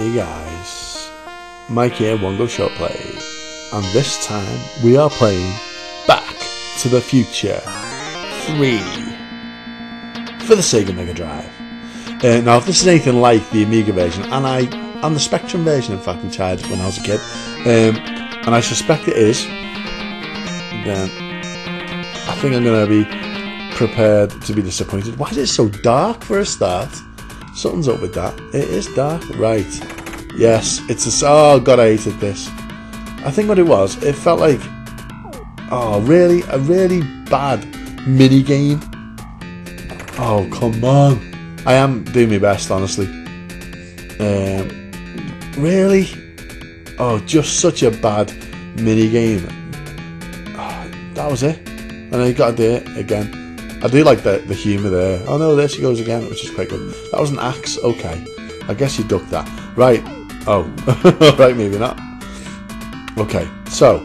Hey guys, Mike here, One Go Play, and this time we are playing Back to the Future 3 for the Sega Mega Drive. Uh, now, if this is anything like the Amiga version, and I and the Spectrum version, in fact, which I had when I was a kid, um, and I suspect it is, then I think I'm going to be prepared to be disappointed. Why is it so dark for a start? Something's up with that. It is dark, right? Yes, it's a. Oh god, I hated this. I think what it was, it felt like, oh really, a really bad mini game. Oh come on! I am doing my best, honestly. Um, really? Oh, just such a bad mini game. Oh, that was it, and you got to do it again. I do like the, the humour there. Oh no, there she goes again, which is quite good. That was an axe, okay. I guess you ducked that. Right. Oh, right, maybe not. Okay, so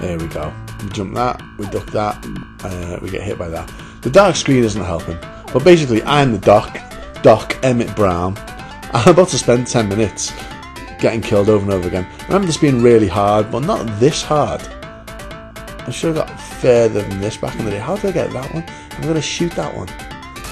there we go. We jump that, we duck that, uh, we get hit by that. The dark screen isn't helping. But basically, I'm the Doc, Doc Emmett Brown. I'm about to spend 10 minutes getting killed over and over again. I remember this being really hard, but not this hard. I should have got further than this back in the day. How do I get that one? I'm going to shoot that one.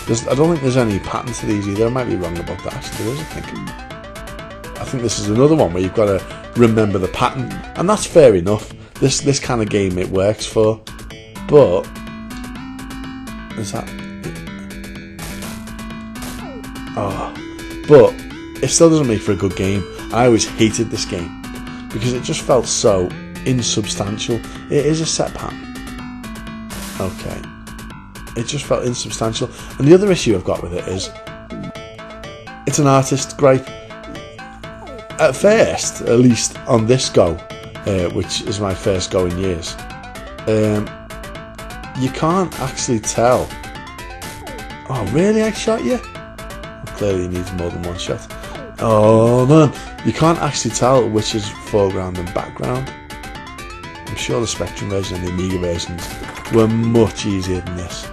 There's, I don't think there's any pattern to these either. I might be wrong about that. Actually, there is, I think. I think this is another one where you've got to remember the pattern, and that's fair enough. This this kind of game it works for, but is that? Oh, but it still doesn't make for a good game. I always hated this game because it just felt so insubstantial. It is a set pattern. Okay. It just felt insubstantial. And the other issue I've got with it is it's an artist gripe. At first, at least on this go, uh, which is my first go in years, um, you can't actually tell. Oh, really? I shot you? Clearly, he needs more than one shot. Oh man, you can't actually tell which is foreground and background. Sure the Spectrum version and the Amiga versions were much easier than this.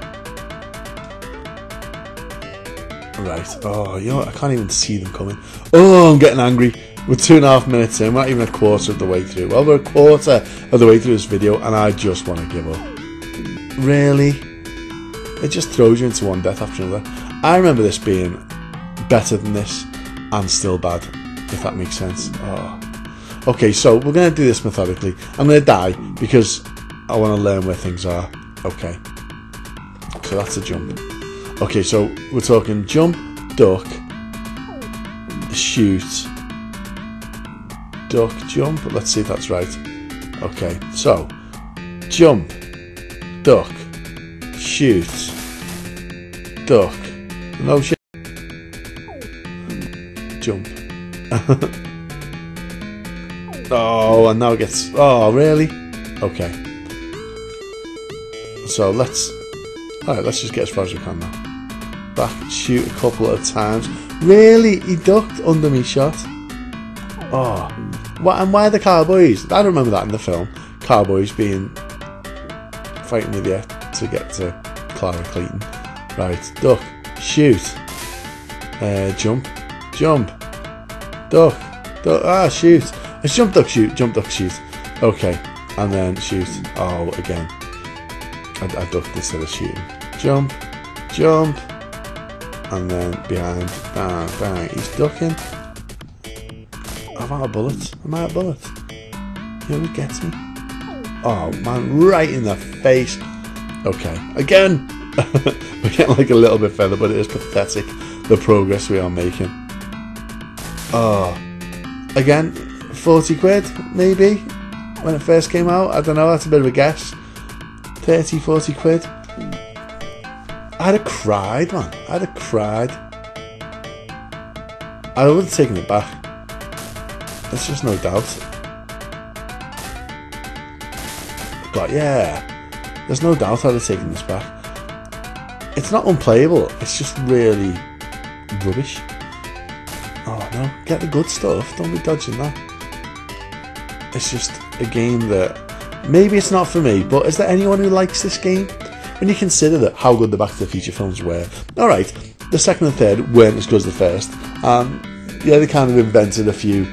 Right. Oh, you know what? I can't even see them coming. Oh, I'm getting angry. We're two and a half minutes in. We're not even a quarter of the way through. Well, we're a quarter of the way through this video, and I just want to give up. Really? It just throws you into one death after another. I remember this being better than this, and still bad, if that makes sense. Oh. Okay, so we're going to do this methodically. I'm going to die because I want to learn where things are. Okay. So that's a jump. Okay, so we're talking jump, duck, shoot, duck, jump. Let's see if that's right. Okay, so jump, duck, shoot, duck. No shit. Jump. oh, and now it gets. Oh, really? Okay. So let's. Alright, let's just get as far as we can now. Back, shoot a couple of times. Really? He ducked under me shot? Oh. What, and why are the cowboys? I remember that in the film. Cowboys being. fighting with you to get to Clara Clayton. Right, duck, shoot, uh, jump, jump, duck, duck, ah, shoot. It's jump, duck, shoot, jump, duck, shoot. Okay, and then shoot. Oh, again. I, I ducked instead of shooting. Jump, jump, and then behind, bang, bang. He's ducking. I'm out of bullets. I'm out of bullets. Know who gets me? Oh man, right in the face. Okay, again. We're getting like a little bit further, but it is pathetic the progress we are making. Oh, again, 40 quid maybe when it first came out. I don't know, that's a bit of a guess. 30, 40 quid. I'd have cried, man. I'd have cried. I would have taken it back. There's just no doubt. But yeah, there's no doubt I'd have taken this back. It's not unplayable, it's just really rubbish. Oh no, get the good stuff, don't be dodging that. It's just a game that maybe it's not for me, but is there anyone who likes this game? When you consider that how good the Back to the Future films were, alright, the second and third weren't as good as the first, and yeah, they kind of invented a few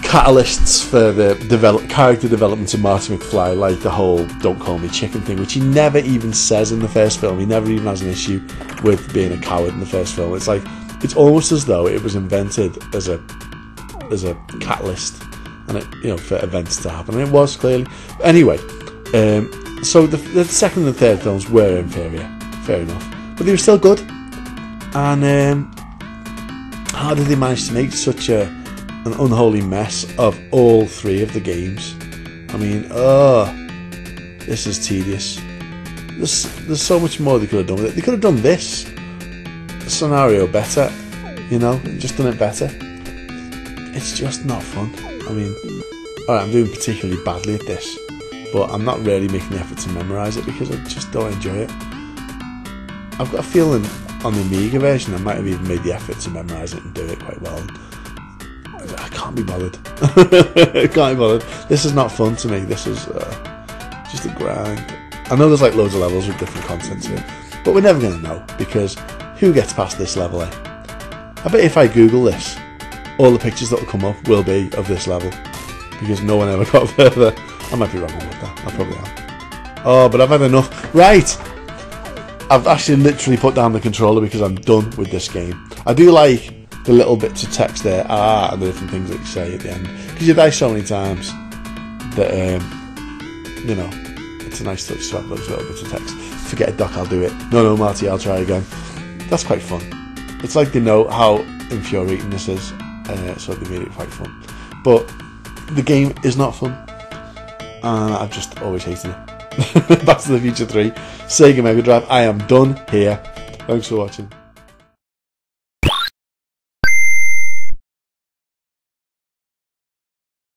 catalysts for the develop character development of Marty McFly, like the whole "Don't call me chicken" thing, which he never even says in the first film. He never even has an issue with being a coward in the first film. It's like it's almost as though it was invented as a as a catalyst and it, you know for events to happen. And it was clearly. Anyway, um, so the, the second and third films were inferior, fair enough, but they were still good. And um, how did they manage to make such a an unholy mess of all three of the games? I mean, oh, this is tedious. There's, there's so much more they could have done with it. They could have done this scenario better, you know, just done it better. It's just not fun. I mean, alright, I'm doing particularly badly at this, but I'm not really making the effort to memorise it because I just don't enjoy it. I've got a feeling on the Amiga version I might have even made the effort to memorise it and do it quite well. I can't be bothered. Can't be bothered. This is not fun to me. This is uh, just a grind. I know there's like loads of levels with different content to it, but we're never going to know because who gets past this level? Eh? I bet if I Google this, all the pictures that will come up will be of this level because no one ever got further. I might be wrong about that. I probably am. Oh, but I've had enough. Right. I've actually literally put down the controller because I'm done with this game. I do like the little bits of text there, ah, and the different things that you say at the end because you die so many times that um, you know it's a nice touch to have those little bits of text. Forget a duck, I'll do it. No, no, Marty, I'll try again. That's quite fun. It's like they know how infuriating this is, uh, so they made it quite fun. But the game is not fun, and I've just always hated it. Back to the Future 3, Sega Mega Drive. I am done here. Thanks for watching.